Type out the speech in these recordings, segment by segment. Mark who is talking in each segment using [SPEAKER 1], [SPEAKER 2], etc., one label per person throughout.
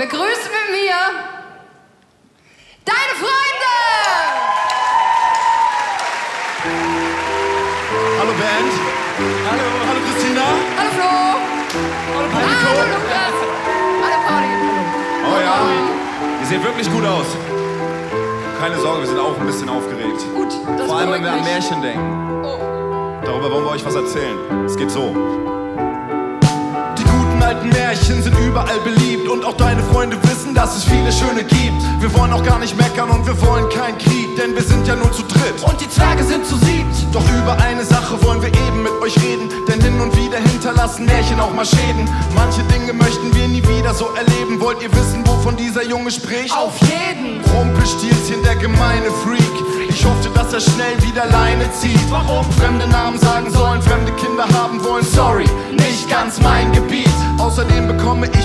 [SPEAKER 1] Begrüße mit mir deine Freunde!
[SPEAKER 2] Hallo Band. Hallo. Hallo Christina.
[SPEAKER 1] Hallo Flo!
[SPEAKER 2] Hallo
[SPEAKER 1] Hallo
[SPEAKER 2] Publikum.
[SPEAKER 1] Lukas! Hallo Pauli!
[SPEAKER 2] Oh ja. Ihr seht wirklich gut aus. Keine Sorge, wir sind auch ein bisschen aufgeregt.
[SPEAKER 1] Gut, das
[SPEAKER 2] Vor allem, wenn wir an. Märchen denken.
[SPEAKER 1] Oh.
[SPEAKER 2] Darüber wollen wir euch was erzählen. Es geht so. Die guten alten Märchen sind überall beliebt und auch deine Freunde wissen, dass es viele schöne gibt. Wir wollen auch gar nicht meckern und wir wollen keinen Krieg, denn wir sind ja nur zu dritt. Und die Zwerge sind zu siebt. Doch über eine Sache wollen wir eben mit euch reden, denn hin und wieder hinterlassen Märchen auch mal Schäden. Manche Dinge möchten wir nie wieder so erleben. Wollt ihr wissen, wovon dieser Junge spricht?
[SPEAKER 1] Auf jeden!
[SPEAKER 2] Rumpelstilzchen, der gemeine Freak. Ich hoffte, dass er schnell wieder Leine zieht. Warum? Fremde Namen sagen sollen, fremde Kinder haben wollen. Sorry, nicht ganz mein Gebiet.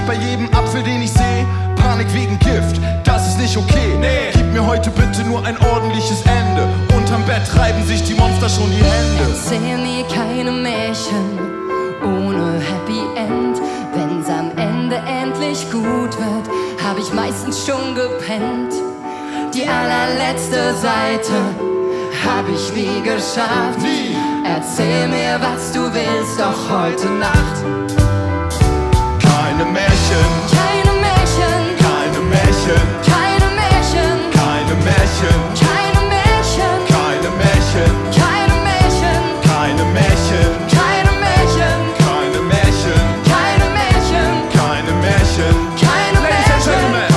[SPEAKER 2] Bei jedem Apfel, den ich sehe, Panik wegen Gift. Das ist nicht okay. Nee. Gib mir heute bitte nur ein ordentliches Ende. Unterm Bett reiben sich die Monster schon die Hände.
[SPEAKER 1] Erzähl mir keine Märchen ohne Happy End. Wenn's am Ende endlich gut wird, hab ich meistens schon gepennt. Die allerletzte Seite hab ich nie geschafft.
[SPEAKER 2] Nie.
[SPEAKER 1] Erzähl mir, was du willst, doch heute Nacht.
[SPEAKER 2] Keine Märchen,
[SPEAKER 1] Keine Märchen,
[SPEAKER 2] keine Märchen,
[SPEAKER 1] keine Märchen,
[SPEAKER 2] keine Märchen,
[SPEAKER 1] keine Märchen,
[SPEAKER 2] keine Märchen,
[SPEAKER 1] keine Märchen,
[SPEAKER 2] keine Märchen,
[SPEAKER 1] keine Märchen,
[SPEAKER 2] keine Märchen,
[SPEAKER 1] keine Märchen,
[SPEAKER 2] keine Märchen.
[SPEAKER 1] keine
[SPEAKER 2] Ladies and
[SPEAKER 1] Märchen.
[SPEAKER 2] Gentlemen,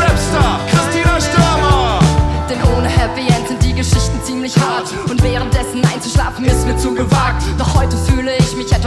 [SPEAKER 2] Rapstar Christina Stürmer.
[SPEAKER 1] Denn ohne Happy End sind die Geschichten ziemlich hart. Und währenddessen einzuschlafen ist mir zu gewagt. Doch heute fühle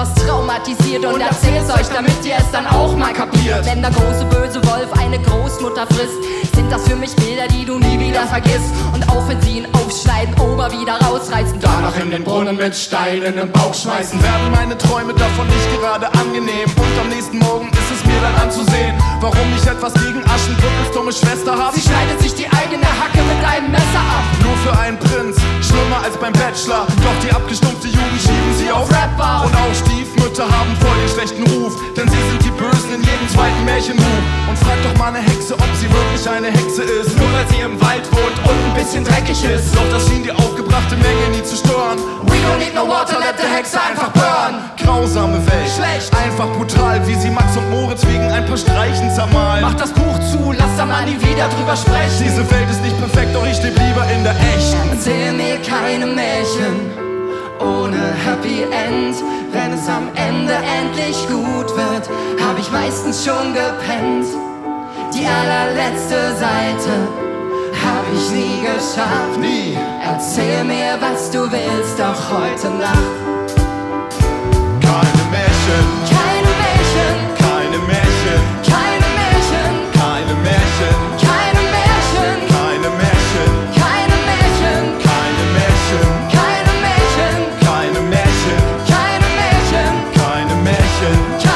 [SPEAKER 1] etwas traumatisiert und erzähl's euch, damit ihr es dann auch mal kapiert. Wenn der große böse Wolf eine Großmutter frisst, sind das für mich Bilder, die du nie wieder vergisst. Und auch wenn sie ihn aufschneiden, Ober wieder rausreißen, danach in den Brunnen mit Steinen im Bauch schmeißen.
[SPEAKER 2] Werden meine Träume davon nicht gerade angenehm Und am nächsten Morgen ist es mir dann anzusehen Warum ich etwas gegen Aschenbrückels dumme Schwester hab
[SPEAKER 1] Sie schneidet sich die eigene Hacke mit einem Messer ab.
[SPEAKER 2] Nur für einen Prinz, schlimmer als beim Bachelor Doch die abgestumpfte Jugend schieben sie auf
[SPEAKER 1] Rapper.
[SPEAKER 2] Und auch Stiefmütter zweiten Märchenbuch Und frag doch mal eine Hexe, ob sie wirklich eine Hexe ist
[SPEAKER 3] Nur weil sie im Wald wohnt und ein bisschen dreckig ist.
[SPEAKER 2] Doch das schien die aufgebrachte Menge nie zu stören
[SPEAKER 1] We don't need no water, let the Hexe einfach burn.
[SPEAKER 2] Grausame Welt,
[SPEAKER 1] Schlecht.
[SPEAKER 2] einfach brutal Wie sie Max und Moritz wegen ein paar Streichen zermalen
[SPEAKER 1] Mach das Buch zu, lass da mal nie wieder drüber sprechen.
[SPEAKER 2] Diese Welt ist nicht perfekt, doch ich lebe lieber in der echten.
[SPEAKER 1] Erzähl mir keine Märchen ohne Happy End. Wenn es am Ende endlich gut wird, hab ich meistens schon gepennt. Die allerletzte Seite hab ich nie geschafft.
[SPEAKER 2] Nie.
[SPEAKER 1] Erzähl mir, was du willst, doch heute Nacht.
[SPEAKER 2] ocean.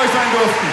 [SPEAKER 2] Always
[SPEAKER 3] Landowski.